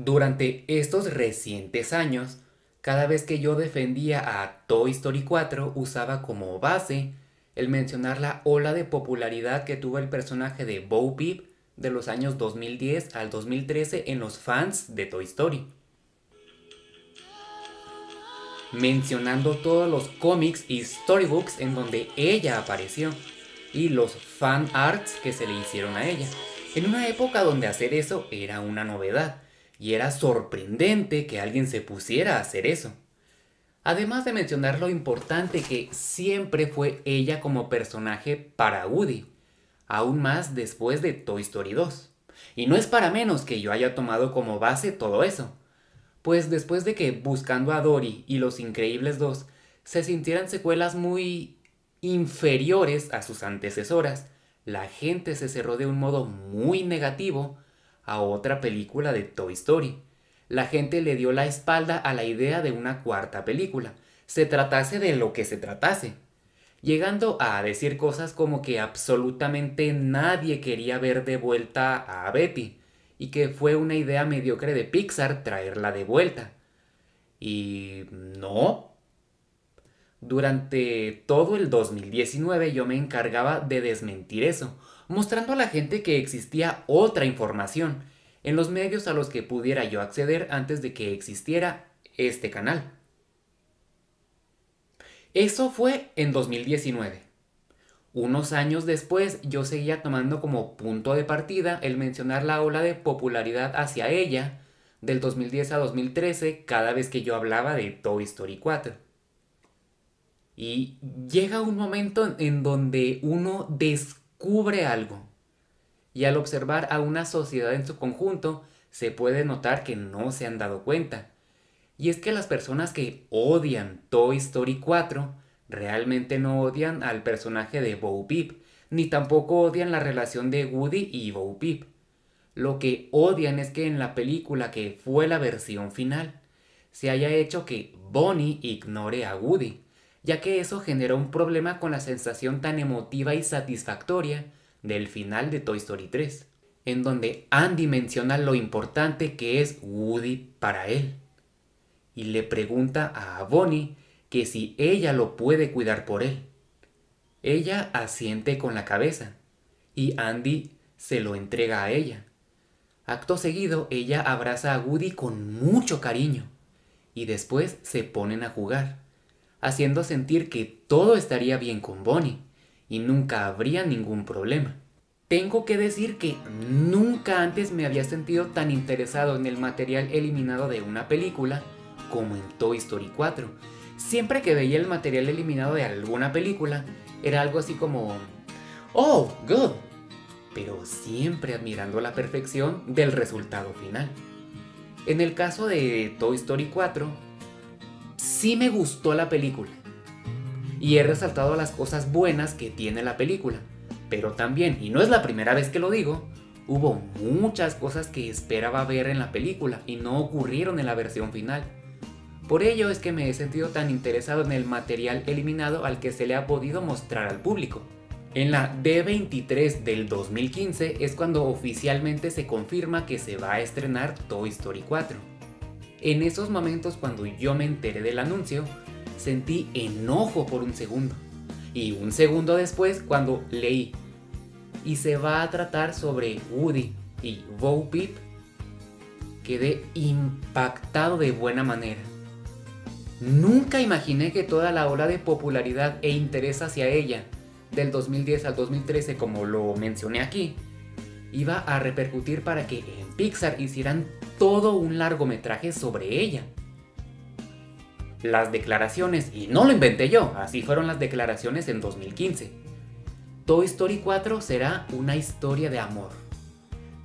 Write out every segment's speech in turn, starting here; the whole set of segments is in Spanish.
Durante estos recientes años, cada vez que yo defendía a Toy Story 4 usaba como base el mencionar la ola de popularidad que tuvo el personaje de Bo Peep de los años 2010 al 2013 en los fans de Toy Story. Mencionando todos los cómics y storybooks en donde ella apareció y los fan arts que se le hicieron a ella. En una época donde hacer eso era una novedad y era sorprendente que alguien se pusiera a hacer eso. Además de mencionar lo importante que siempre fue ella como personaje para Woody, aún más después de Toy Story 2. Y no es para menos que yo haya tomado como base todo eso, pues después de que Buscando a Dory y Los Increíbles 2 se sintieran secuelas muy inferiores a sus antecesoras, la gente se cerró de un modo muy negativo a otra película de Toy Story, la gente le dio la espalda a la idea de una cuarta película, se tratase de lo que se tratase, llegando a decir cosas como que absolutamente nadie quería ver de vuelta a Betty, y que fue una idea mediocre de Pixar traerla de vuelta. Y no. Durante todo el 2019 yo me encargaba de desmentir eso, mostrando a la gente que existía otra información, en los medios a los que pudiera yo acceder antes de que existiera este canal. Eso fue en 2019. Unos años después yo seguía tomando como punto de partida el mencionar la ola de popularidad hacia ella del 2010 a 2013 cada vez que yo hablaba de Toy Story 4. Y llega un momento en donde uno descubre algo y al observar a una sociedad en su conjunto se puede notar que no se han dado cuenta. Y es que las personas que odian Toy Story 4 realmente no odian al personaje de Bo Peep, ni tampoco odian la relación de Woody y Bo Peep. Lo que odian es que en la película que fue la versión final se haya hecho que Bonnie ignore a Woody, ya que eso generó un problema con la sensación tan emotiva y satisfactoria del final de Toy Story 3, en donde Andy menciona lo importante que es Woody para él. Y le pregunta a Bonnie que si ella lo puede cuidar por él. Ella asiente con la cabeza y Andy se lo entrega a ella. Acto seguido, ella abraza a Woody con mucho cariño y después se ponen a jugar, haciendo sentir que todo estaría bien con Bonnie y nunca habría ningún problema. Tengo que decir que nunca antes me había sentido tan interesado en el material eliminado de una película como en Toy Story 4. Siempre que veía el material eliminado de alguna película, era algo así como, oh, good, pero siempre admirando la perfección del resultado final. En el caso de Toy Story 4, sí me gustó la película, y he resaltado las cosas buenas que tiene la película. Pero también, y no es la primera vez que lo digo, hubo muchas cosas que esperaba ver en la película y no ocurrieron en la versión final. Por ello es que me he sentido tan interesado en el material eliminado al que se le ha podido mostrar al público. En la D23 del 2015 es cuando oficialmente se confirma que se va a estrenar Toy Story 4. En esos momentos cuando yo me enteré del anuncio, sentí enojo por un segundo. Y un segundo después, cuando leí, y se va a tratar sobre Woody y Bo Peep, quedé impactado de buena manera. Nunca imaginé que toda la ola de popularidad e interés hacia ella, del 2010 al 2013 como lo mencioné aquí, iba a repercutir para que en Pixar hicieran todo un largometraje sobre ella las declaraciones, y no lo inventé yo, así fueron las declaraciones en 2015. Toy Story 4 será una historia de amor.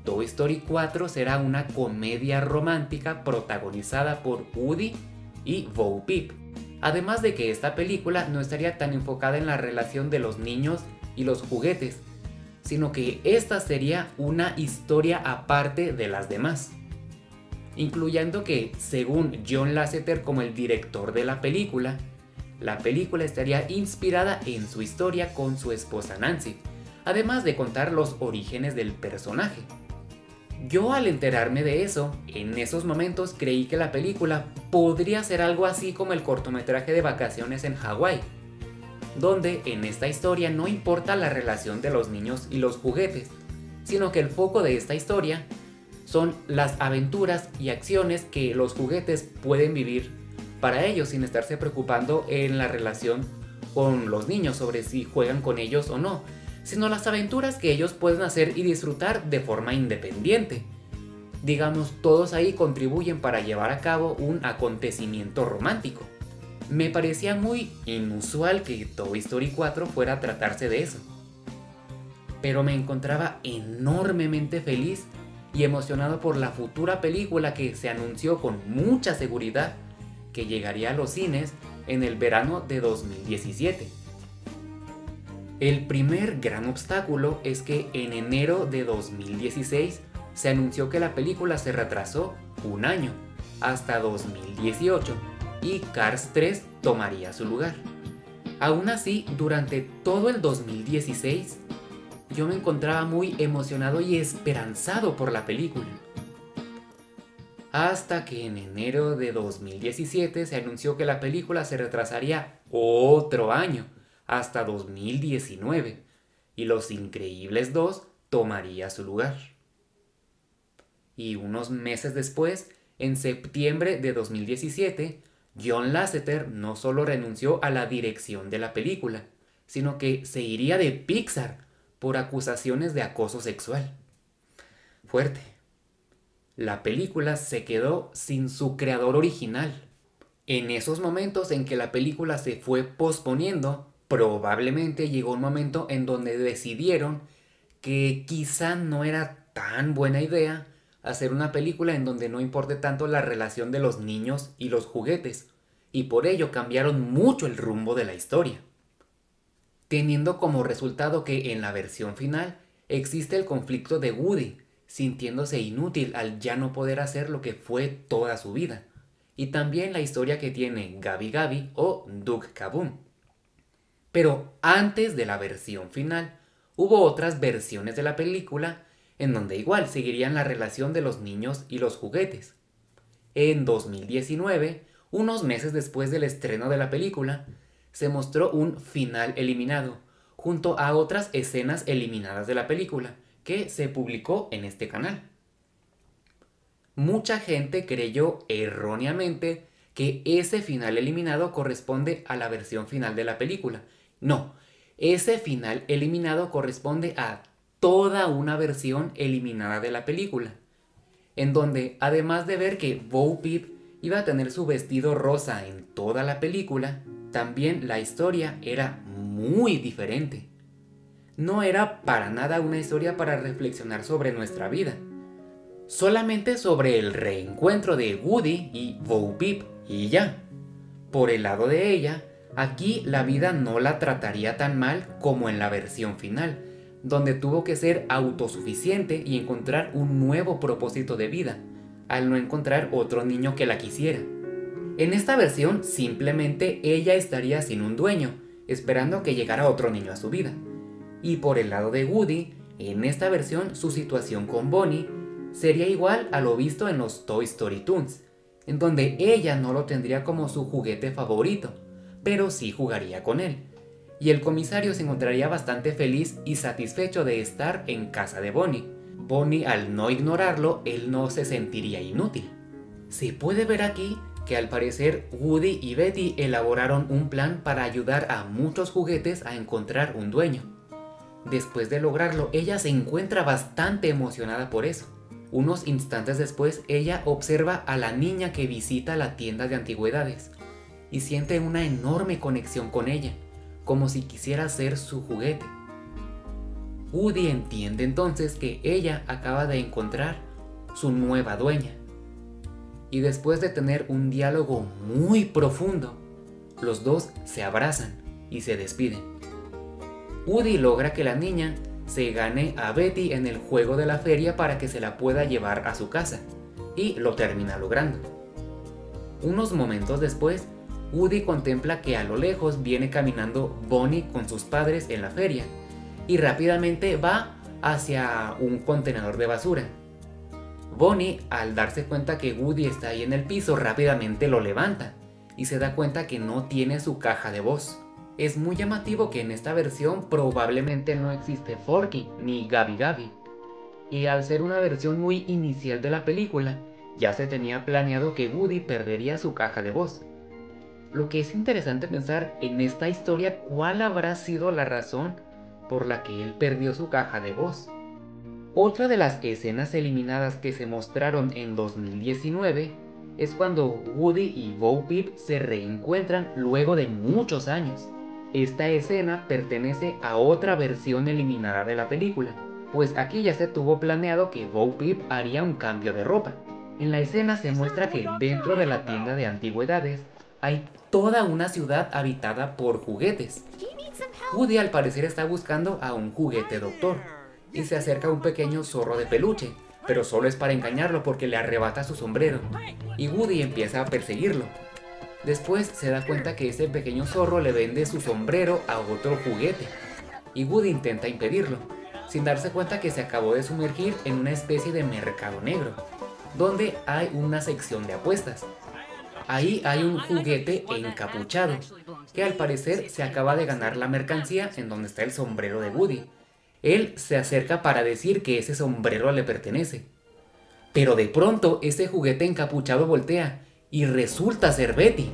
Toy Story 4 será una comedia romántica protagonizada por Woody y Bo Peep. Además de que esta película no estaría tan enfocada en la relación de los niños y los juguetes, sino que esta sería una historia aparte de las demás incluyendo que, según John Lasseter como el director de la película, la película estaría inspirada en su historia con su esposa Nancy, además de contar los orígenes del personaje. Yo al enterarme de eso, en esos momentos creí que la película podría ser algo así como el cortometraje de vacaciones en Hawái, donde en esta historia no importa la relación de los niños y los juguetes, sino que el foco de esta historia son las aventuras y acciones que los juguetes pueden vivir para ellos sin estarse preocupando en la relación con los niños sobre si juegan con ellos o no, sino las aventuras que ellos pueden hacer y disfrutar de forma independiente. Digamos, todos ahí contribuyen para llevar a cabo un acontecimiento romántico. Me parecía muy inusual que Toy Story 4 fuera a tratarse de eso. Pero me encontraba enormemente feliz y emocionado por la futura película que se anunció con mucha seguridad que llegaría a los cines en el verano de 2017. El primer gran obstáculo es que en enero de 2016 se anunció que la película se retrasó un año, hasta 2018, y Cars 3 tomaría su lugar. Aún así, durante todo el 2016, yo me encontraba muy emocionado y esperanzado por la película. Hasta que en enero de 2017 se anunció que la película se retrasaría otro año, hasta 2019, y Los Increíbles 2 tomaría su lugar. Y unos meses después, en septiembre de 2017, John Lasseter no solo renunció a la dirección de la película, sino que se iría de Pixar por acusaciones de acoso sexual. Fuerte. La película se quedó sin su creador original. En esos momentos en que la película se fue posponiendo, probablemente llegó un momento en donde decidieron que quizá no era tan buena idea hacer una película en donde no importe tanto la relación de los niños y los juguetes, y por ello cambiaron mucho el rumbo de la historia teniendo como resultado que en la versión final existe el conflicto de Woody, sintiéndose inútil al ya no poder hacer lo que fue toda su vida, y también la historia que tiene Gabi Gabi o Duke Kaboom. Pero antes de la versión final, hubo otras versiones de la película en donde igual seguirían la relación de los niños y los juguetes. En 2019, unos meses después del estreno de la película, se mostró un final eliminado, junto a otras escenas eliminadas de la película, que se publicó en este canal. Mucha gente creyó erróneamente que ese final eliminado corresponde a la versión final de la película. No, ese final eliminado corresponde a toda una versión eliminada de la película, en donde además de ver que Bo Peep iba a tener su vestido rosa en toda la película, también la historia era muy diferente. No era para nada una historia para reflexionar sobre nuestra vida, solamente sobre el reencuentro de Woody y Bo Peep y ya. Por el lado de ella, aquí la vida no la trataría tan mal como en la versión final, donde tuvo que ser autosuficiente y encontrar un nuevo propósito de vida, al no encontrar otro niño que la quisiera. En esta versión simplemente ella estaría sin un dueño, esperando que llegara otro niño a su vida. Y por el lado de Woody, en esta versión su situación con Bonnie sería igual a lo visto en los Toy Story Toons, en donde ella no lo tendría como su juguete favorito, pero sí jugaría con él. Y el comisario se encontraría bastante feliz y satisfecho de estar en casa de Bonnie. Bonnie al no ignorarlo, él no se sentiría inútil. Se puede ver aquí que al parecer Woody y Betty elaboraron un plan para ayudar a muchos juguetes a encontrar un dueño. Después de lograrlo, ella se encuentra bastante emocionada por eso. Unos instantes después, ella observa a la niña que visita la tienda de antigüedades y siente una enorme conexión con ella, como si quisiera ser su juguete. Woody entiende entonces que ella acaba de encontrar su nueva dueña y después de tener un diálogo muy profundo, los dos se abrazan y se despiden. Woody logra que la niña se gane a Betty en el juego de la feria para que se la pueda llevar a su casa, y lo termina logrando. Unos momentos después, Woody contempla que a lo lejos viene caminando Bonnie con sus padres en la feria, y rápidamente va hacia un contenedor de basura. Bonnie, al darse cuenta que Woody está ahí en el piso, rápidamente lo levanta y se da cuenta que no tiene su caja de voz. Es muy llamativo que en esta versión probablemente no existe Forky ni Gabi Gabi. Y al ser una versión muy inicial de la película, ya se tenía planeado que Woody perdería su caja de voz. Lo que es interesante pensar en esta historia cuál habrá sido la razón por la que él perdió su caja de voz. Otra de las escenas eliminadas que se mostraron en 2019 es cuando Woody y Bo Peep se reencuentran luego de muchos años. Esta escena pertenece a otra versión eliminada de la película, pues aquí ya se tuvo planeado que Bo Peep haría un cambio de ropa. En la escena se muestra que dentro de la tienda de antigüedades hay toda una ciudad habitada por juguetes. Woody al parecer está buscando a un juguete doctor y se acerca un pequeño zorro de peluche, pero solo es para engañarlo porque le arrebata su sombrero y Woody empieza a perseguirlo. Después se da cuenta que ese pequeño zorro le vende su sombrero a otro juguete y Woody intenta impedirlo, sin darse cuenta que se acabó de sumergir en una especie de mercado negro, donde hay una sección de apuestas. Ahí hay un juguete encapuchado, que al parecer se acaba de ganar la mercancía en donde está el sombrero de Woody, él se acerca para decir que ese sombrero le pertenece. Pero de pronto ese juguete encapuchado voltea y resulta ser Betty.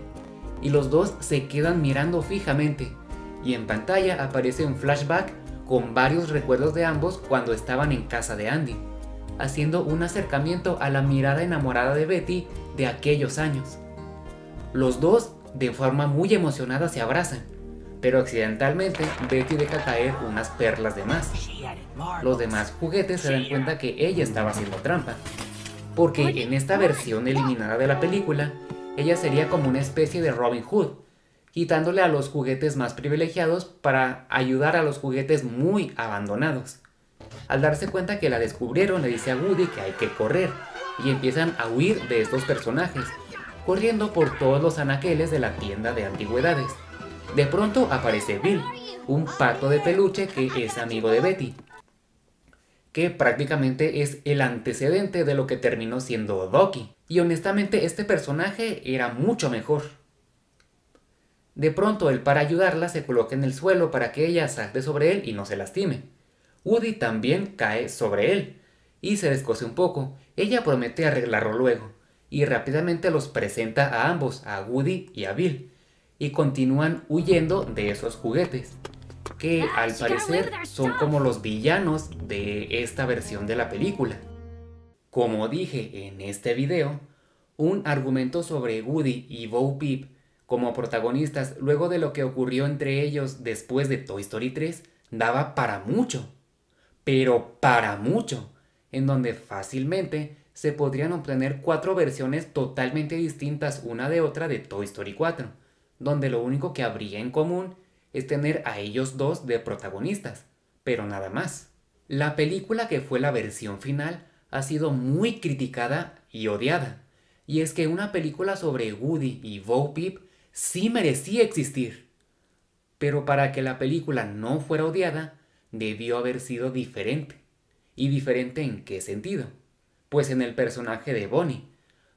Y los dos se quedan mirando fijamente. Y en pantalla aparece un flashback con varios recuerdos de ambos cuando estaban en casa de Andy, haciendo un acercamiento a la mirada enamorada de Betty de aquellos años. Los dos, de forma muy emocionada, se abrazan pero accidentalmente Betty deja caer unas perlas de más. Los demás juguetes se dan cuenta que ella estaba haciendo trampa, porque en esta versión eliminada de la película, ella sería como una especie de Robin Hood, quitándole a los juguetes más privilegiados para ayudar a los juguetes muy abandonados. Al darse cuenta que la descubrieron, le dice a Woody que hay que correr, y empiezan a huir de estos personajes, corriendo por todos los anaqueles de la tienda de antigüedades. De pronto aparece Bill, un pato de peluche que es amigo de Betty, que prácticamente es el antecedente de lo que terminó siendo Doki. Y honestamente este personaje era mucho mejor. De pronto él para ayudarla se coloca en el suelo para que ella salte sobre él y no se lastime. Woody también cae sobre él y se descose un poco. Ella promete arreglarlo luego y rápidamente los presenta a ambos, a Woody y a Bill y continúan huyendo de esos juguetes, que al parecer son como los villanos de esta versión de la película. Como dije en este video, un argumento sobre Woody y Bo Peep como protagonistas luego de lo que ocurrió entre ellos después de Toy Story 3 daba para mucho, pero para mucho, en donde fácilmente se podrían obtener cuatro versiones totalmente distintas una de otra de Toy Story 4 donde lo único que habría en común es tener a ellos dos de protagonistas, pero nada más. La película que fue la versión final ha sido muy criticada y odiada, y es que una película sobre Woody y Bo Peep sí merecía existir. Pero para que la película no fuera odiada, debió haber sido diferente. ¿Y diferente en qué sentido? Pues en el personaje de Bonnie,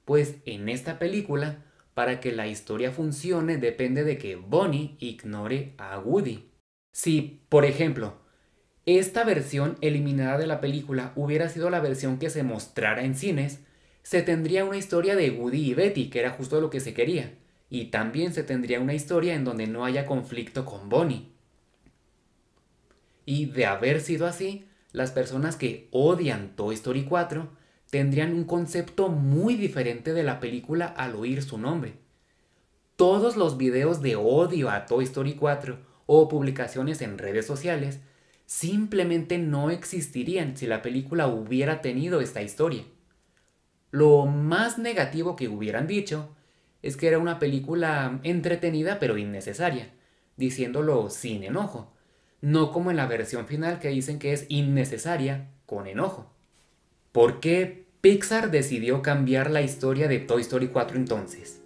pues en esta película para que la historia funcione depende de que Bonnie ignore a Woody. Si, por ejemplo, esta versión eliminada de la película hubiera sido la versión que se mostrara en cines, se tendría una historia de Woody y Betty, que era justo lo que se quería, y también se tendría una historia en donde no haya conflicto con Bonnie. Y de haber sido así, las personas que odian Toy Story 4 tendrían un concepto muy diferente de la película al oír su nombre. Todos los videos de odio a Toy Story 4 o publicaciones en redes sociales simplemente no existirían si la película hubiera tenido esta historia. Lo más negativo que hubieran dicho es que era una película entretenida pero innecesaria, diciéndolo sin enojo, no como en la versión final que dicen que es innecesaria con enojo. ¿Por qué Pixar decidió cambiar la historia de Toy Story 4 entonces?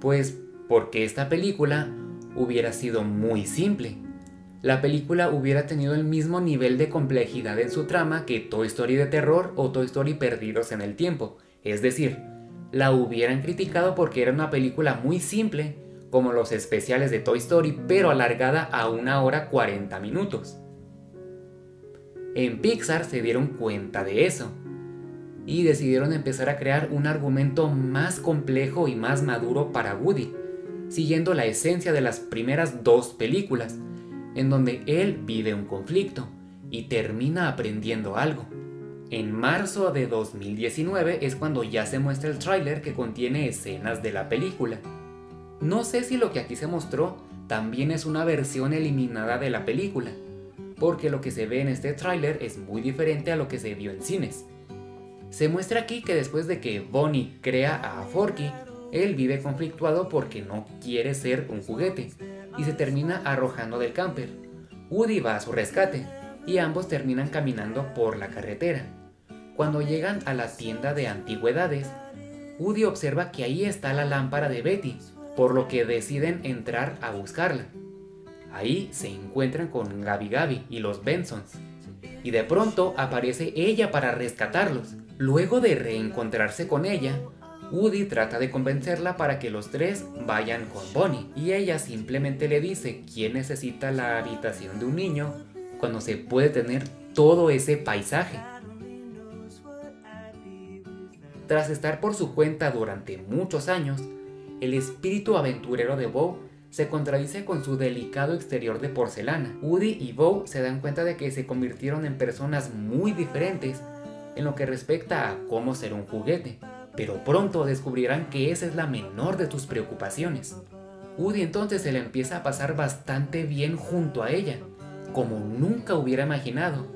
Pues porque esta película hubiera sido muy simple. la película hubiera tenido el mismo nivel de complejidad en su trama que Toy Story de terror o Toy Story Perdidos en el Tiempo. Es decir, la hubieran criticado porque era una película muy simple, como los especiales de Toy Story, pero alargada a una hora 40 minutos. En Pixar se dieron cuenta de eso y decidieron empezar a crear un argumento más complejo y más maduro para Woody, siguiendo la esencia de las primeras dos películas, en donde él vive un conflicto y termina aprendiendo algo. En marzo de 2019 es cuando ya se muestra el tráiler que contiene escenas de la película. No sé si lo que aquí se mostró también es una versión eliminada de la película, porque lo que se ve en este tráiler es muy diferente a lo que se vio en cines. Se muestra aquí que después de que Bonnie crea a Forky, él vive conflictuado porque no quiere ser un juguete y se termina arrojando del camper. Woody va a su rescate y ambos terminan caminando por la carretera. Cuando llegan a la tienda de antigüedades, Woody observa que ahí está la lámpara de Betty, por lo que deciden entrar a buscarla. Ahí se encuentran con Gabi Gabi y los Bensons, y de pronto aparece ella para rescatarlos. Luego de reencontrarse con ella, Woody trata de convencerla para que los tres vayan con Bonnie y ella simplemente le dice quién necesita la habitación de un niño cuando se puede tener todo ese paisaje. Tras estar por su cuenta durante muchos años, el espíritu aventurero de Bo se contradice con su delicado exterior de porcelana. Woody y Bo se dan cuenta de que se convirtieron en personas muy diferentes en lo que respecta a cómo ser un juguete pero pronto descubrirán que esa es la menor de tus preocupaciones. Woody entonces se le empieza a pasar bastante bien junto a ella, como nunca hubiera imaginado,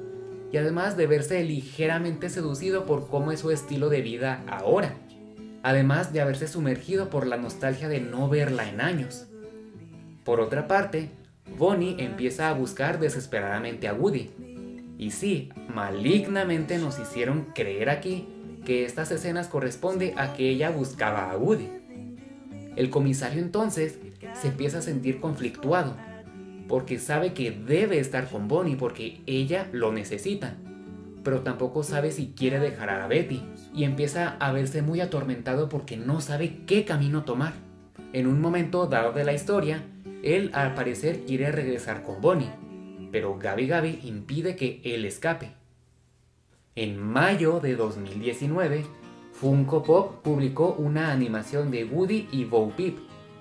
y además de verse ligeramente seducido por cómo es su estilo de vida ahora, además de haberse sumergido por la nostalgia de no verla en años. Por otra parte, Bonnie empieza a buscar desesperadamente a Woody, y sí, malignamente nos hicieron creer aquí que estas escenas corresponde a que ella buscaba a Woody. El comisario entonces se empieza a sentir conflictuado, porque sabe que debe estar con Bonnie porque ella lo necesita, pero tampoco sabe si quiere dejar a Betty, y empieza a verse muy atormentado porque no sabe qué camino tomar. En un momento dado de la historia, él al parecer quiere regresar con Bonnie, pero Gabi Gabi impide que él escape. En mayo de 2019, Funko Pop publicó una animación de Woody y Bo Peep,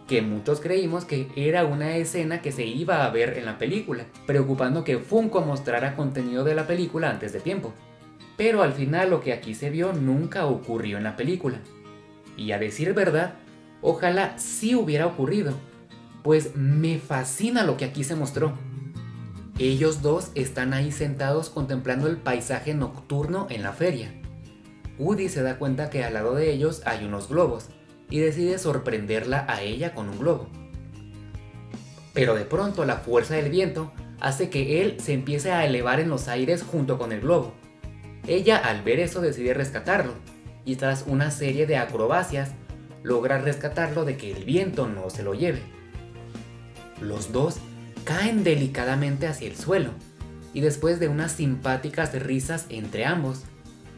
que muchos creímos que era una escena que se iba a ver en la película, preocupando que Funko mostrara contenido de la película antes de tiempo. Pero al final lo que aquí se vio nunca ocurrió en la película. Y a decir verdad, ojalá sí hubiera ocurrido, pues me fascina lo que aquí se mostró. Ellos dos están ahí sentados contemplando el paisaje nocturno en la feria. Woody se da cuenta que al lado de ellos hay unos globos y decide sorprenderla a ella con un globo. Pero de pronto la fuerza del viento hace que él se empiece a elevar en los aires junto con el globo. Ella al ver eso decide rescatarlo y tras una serie de acrobacias logra rescatarlo de que el viento no se lo lleve. Los dos caen delicadamente hacia el suelo y después de unas simpáticas risas entre ambos,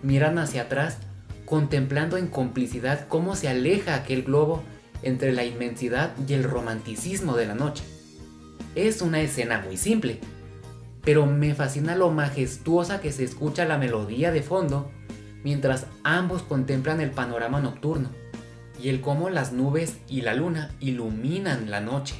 miran hacia atrás contemplando en complicidad cómo se aleja aquel globo entre la inmensidad y el romanticismo de la noche. Es una escena muy simple, pero me fascina lo majestuosa que se escucha la melodía de fondo mientras ambos contemplan el panorama nocturno y el cómo las nubes y la luna iluminan la noche.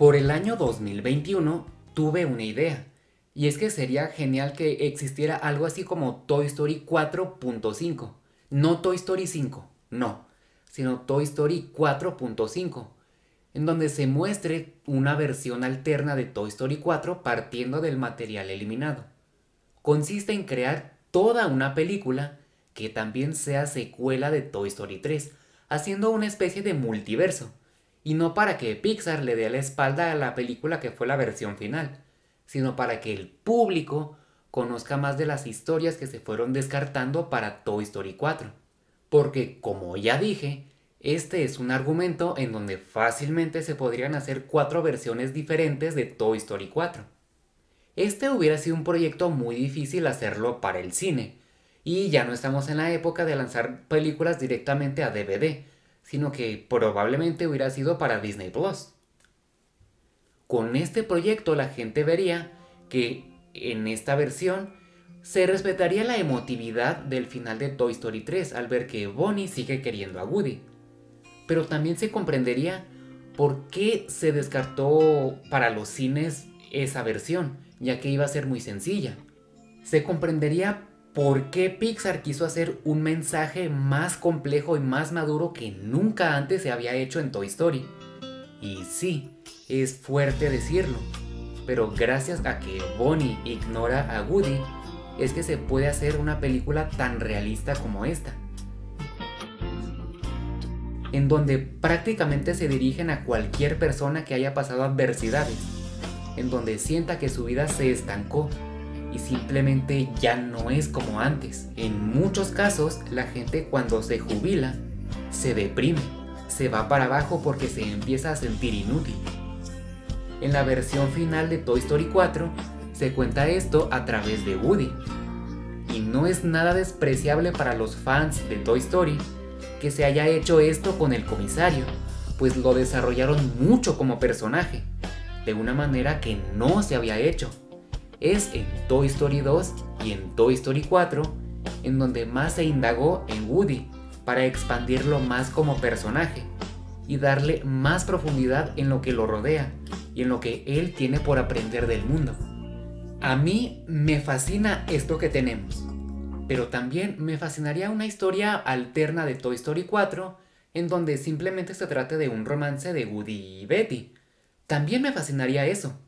Por el año 2021 tuve una idea, y es que sería genial que existiera algo así como Toy Story 4.5. No Toy Story 5, no, sino Toy Story 4.5, en donde se muestre una versión alterna de Toy Story 4 partiendo del material eliminado. Consiste en crear toda una película que también sea secuela de Toy Story 3, haciendo una especie de multiverso y no para que Pixar le dé la espalda a la película que fue la versión final, sino para que el público conozca más de las historias que se fueron descartando para Toy Story 4. Porque, como ya dije, Este es un argumento en donde fácilmente se podrían hacer cuatro versiones diferentes de Toy Story 4. Este hubiera sido un proyecto muy difícil hacerlo para el cine, y ya no estamos en la época de lanzar películas directamente a DVD, sino que probablemente hubiera sido para Disney Plus. Con este proyecto la gente vería que en esta versión se respetaría la emotividad del final de Toy Story 3 al ver que Bonnie sigue queriendo a Woody. Pero también se comprendería por qué se descartó para los cines esa versión, ya que iba a ser muy sencilla. Se comprendería por qué Pixar quiso hacer un mensaje más complejo y más maduro que nunca antes se había hecho en Toy Story. Y sí, es fuerte decirlo, pero gracias a que Bonnie ignora a Woody, es que se puede hacer una película tan realista como esta. En donde prácticamente se dirigen a cualquier persona que haya pasado adversidades, en donde sienta que su vida se estancó y simplemente ya no es como antes. En muchos casos, la gente cuando se jubila se deprime, se va para abajo porque se empieza a sentir inútil. En la versión final de Toy Story 4 se cuenta esto a través de Woody. Y no es nada despreciable para los fans de Toy Story que se haya hecho esto con el comisario, pues lo desarrollaron mucho como personaje, de una manera que no se había hecho. Es en Toy Story 2 y en Toy Story 4 en donde más se indagó en Woody para expandirlo más como personaje y darle más profundidad en lo que lo rodea y en lo que él tiene por aprender del mundo. A mí me fascina esto que tenemos, pero también me fascinaría una historia alterna de Toy Story 4 en donde simplemente se trate de un romance de Woody y Betty. También me fascinaría eso.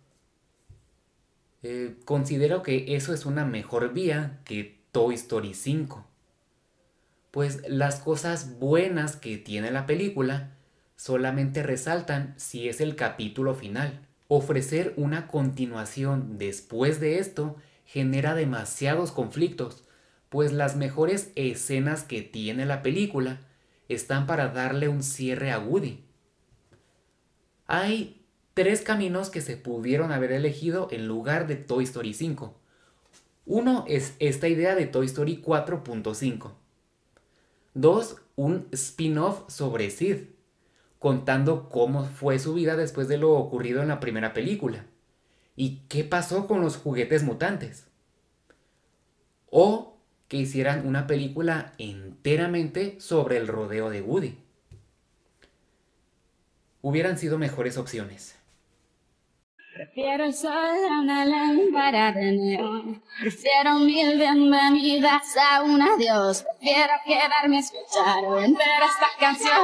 Eh, considero que eso es una mejor vía que Toy Story 5. Pues las cosas buenas que tiene la película solamente resaltan si es el capítulo final. Ofrecer una continuación después de esto genera demasiados conflictos, pues las mejores escenas que tiene la película están para darle un cierre a Woody. Hay tres caminos que se pudieron haber elegido en lugar de Toy Story 5. Uno es esta idea de Toy Story 4.5. Dos, un spin-off sobre Sid, contando cómo fue su vida después de lo ocurrido en la primera película y qué pasó con los juguetes mutantes. O que hicieran una película enteramente sobre el rodeo de Woody. Hubieran sido mejores opciones. Prefiero el sol a una lámpara de neón. Prefiero mil bienvenidas a un adiós. Prefiero quedarme a escuchar o esta canción.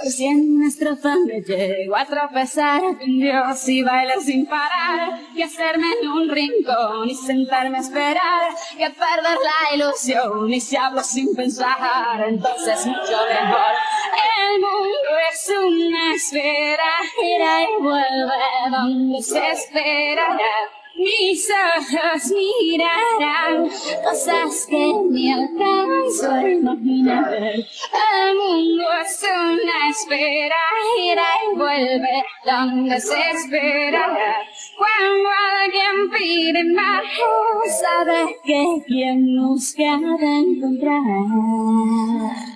Por si en nuestro me llego a tropezar Dios y bailar sin parar, y hacerme en un rincón y sentarme a esperar, y a perder la ilusión y si hablo sin pensar, entonces mucho mejor. El mundo es una esfera, gira y vuelve donde se espera. Mis ojos mirarán cosas que ni alcanzo a imaginar. El mundo es una espera, gira y vuelve donde se espera. Cuando alguien pide más, sabe que quien busca de encontrar.